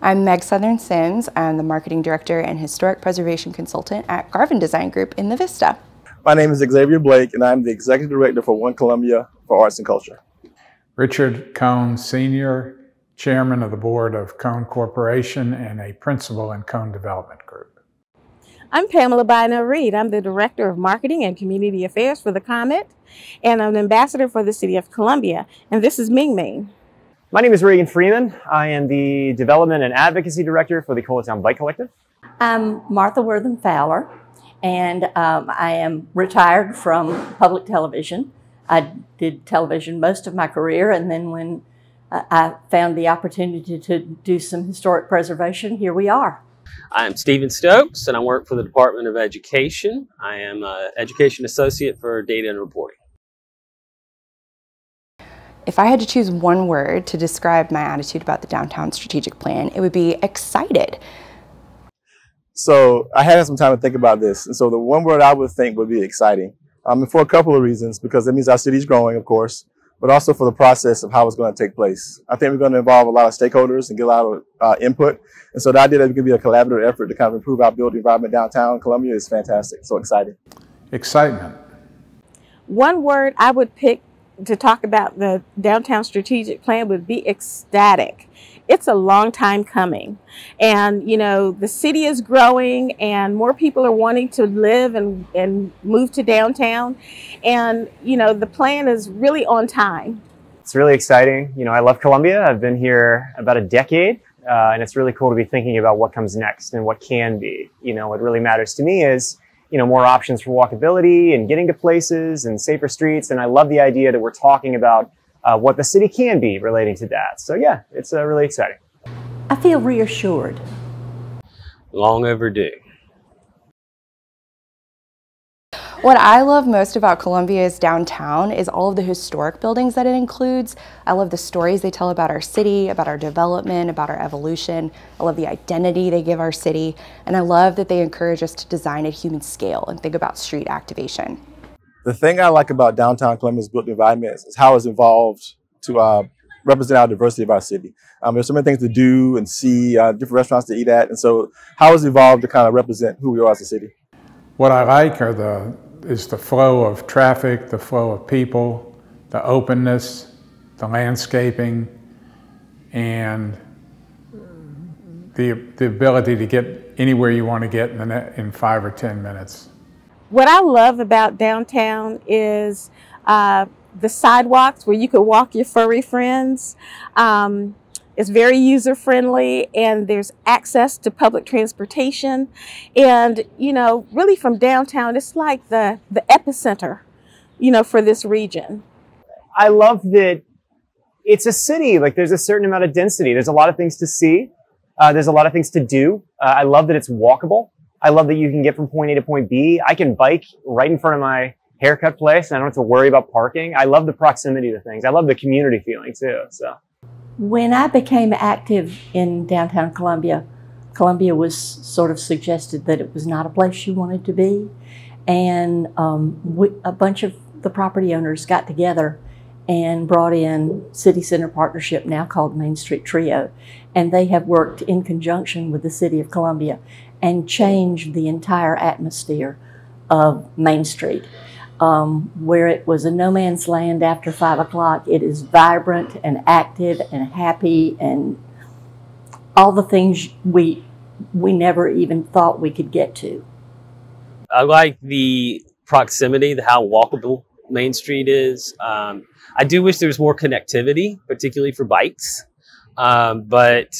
I'm Meg Southern Syms. I'm the Marketing Director and Historic Preservation Consultant at Garvin Design Group in the Vista. My name is Xavier Blake, and I'm the Executive Director for One Columbia for Arts and Culture. Richard Cohn Sr., Chairman of the Board of Cohn Corporation and a Principal in Cohn Development Group. I'm Pamela Bynoe-Reed. I'm the Director of Marketing and Community Affairs for the Comet, and I'm an ambassador for the City of Columbia. And this is Ming Ming. My name is Regan Freeman. I am the Development and Advocacy Director for the Cola Town Bike Collective. I'm Martha Wortham Fowler, and um, I am retired from public television. I did television most of my career, and then when uh, I found the opportunity to do some historic preservation, here we are. I'm Stephen Stokes, and I work for the Department of Education. I am an Education Associate for Data and Reporting. If I had to choose one word to describe my attitude about the downtown strategic plan, it would be excited. So I had some time to think about this. And so the one word I would think would be exciting. Um, and for a couple of reasons, because it means our city's growing, of course, but also for the process of how it's going to take place. I think we're going to involve a lot of stakeholders and get a lot of uh, input. And so the idea that it could be a collaborative effort to kind of improve our built environment downtown Columbia is fantastic. So exciting. Excitement. One word I would pick to talk about the downtown strategic plan would be ecstatic. It's a long time coming. And, you know, the city is growing and more people are wanting to live and, and move to downtown. And, you know, the plan is really on time. It's really exciting. You know, I love Columbia. I've been here about a decade. Uh, and it's really cool to be thinking about what comes next and what can be. You know, what really matters to me is you know, more options for walkability and getting to places and safer streets. And I love the idea that we're talking about uh, what the city can be relating to that. So yeah, it's uh, really exciting. I feel reassured. Long overdue. What I love most about Columbia's downtown is all of the historic buildings that it includes. I love the stories they tell about our city, about our development, about our evolution. I love the identity they give our city. And I love that they encourage us to design at human scale and think about street activation. The thing I like about downtown Columbia's built environment is how it's evolved to uh, represent our diversity of our city. Um, there's so many things to do and see, uh, different restaurants to eat at. And so how it's evolved to kind of represent who we are as a city. What I like are the is the flow of traffic, the flow of people, the openness, the landscaping, and the, the ability to get anywhere you want to get in, the, in five or 10 minutes. What I love about downtown is uh, the sidewalks where you could walk your furry friends. Um, it's very user friendly and there's access to public transportation. And, you know, really from downtown, it's like the, the epicenter, you know, for this region. I love that it's a city. Like there's a certain amount of density. There's a lot of things to see. Uh, there's a lot of things to do. Uh, I love that it's walkable. I love that you can get from point A to point B. I can bike right in front of my haircut place and I don't have to worry about parking. I love the proximity to things. I love the community feeling too. So. When I became active in downtown Columbia, Columbia was sort of suggested that it was not a place you wanted to be. And um, we, a bunch of the property owners got together and brought in City Center Partnership, now called Main Street Trio. And they have worked in conjunction with the City of Columbia and changed the entire atmosphere of Main Street um, where it was a no man's land after five o'clock. It is vibrant and active and happy and all the things we we never even thought we could get to. I like the proximity, the how walkable Main Street is. Um, I do wish there was more connectivity, particularly for bikes. Um, but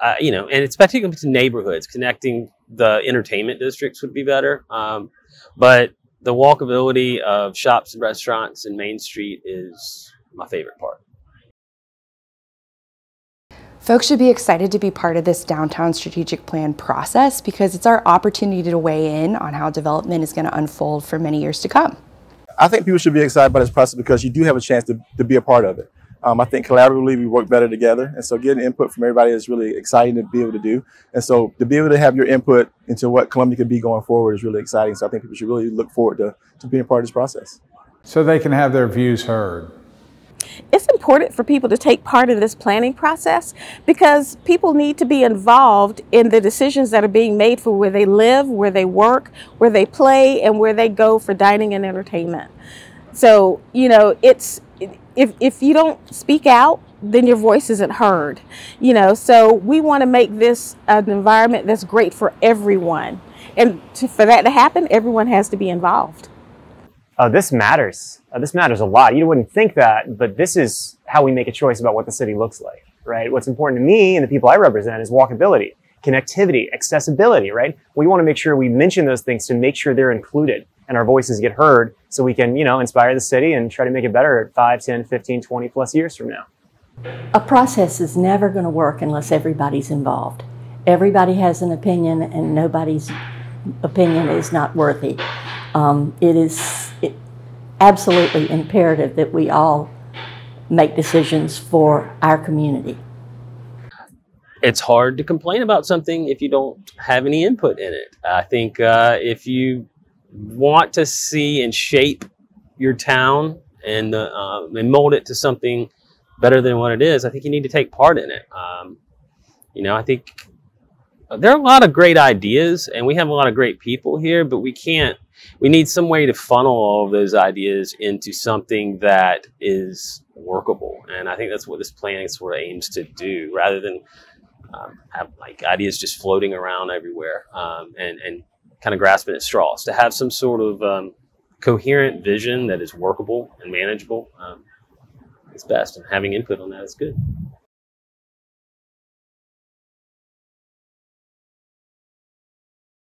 uh, you know, and it's particularly to neighborhoods. Connecting the entertainment districts would be better. Um, but the walkability of shops and restaurants in Main Street is my favorite part. Folks should be excited to be part of this downtown strategic plan process because it's our opportunity to weigh in on how development is going to unfold for many years to come. I think people should be excited about this process because you do have a chance to, to be a part of it. Um, I think collaboratively we work better together. And so getting input from everybody is really exciting to be able to do. And so to be able to have your input into what Columbia could be going forward is really exciting. So I think people should really look forward to, to being a part of this process. So they can have their views heard. it's important for people to take part in this planning process because people need to be involved in the decisions that are being made for where they live, where they work, where they play, and where they go for dining and entertainment. So, you know, it's if, if you don't speak out, then your voice isn't heard. You know, so we want to make this an environment that's great for everyone. And to, for that to happen, everyone has to be involved. Uh, this matters. Uh, this matters a lot. You wouldn't think that, but this is how we make a choice about what the city looks like, right? What's important to me and the people I represent is walkability, connectivity, accessibility, right? We want to make sure we mention those things to make sure they're included and our voices get heard so we can, you know, inspire the city and try to make it better 5, 10, 15, 20 plus years from now. A process is never going to work unless everybody's involved. Everybody has an opinion and nobody's opinion is not worthy. Um, it is it, absolutely imperative that we all make decisions for our community. It's hard to complain about something if you don't have any input in it. I think uh, if you want to see and shape your town and, uh, and mold it to something better than what it is, I think you need to take part in it. Um, you know, I think there are a lot of great ideas and we have a lot of great people here, but we can't, we need some way to funnel all of those ideas into something that is workable. And I think that's what this planning sort of aims to do rather than um, have like ideas just floating around everywhere um, and, and kind of grasping at straws, to have some sort of um, coherent vision that is workable and manageable um, is best, and having input on that is good.